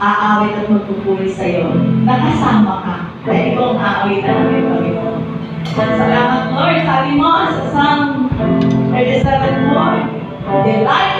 aawit at magpupuri sa iyo. Nakasama ka. Pwede kong aawitan ang iyong Panginoon. Salamat, Lord. Sabi mo sa Psalm 37.4, Delight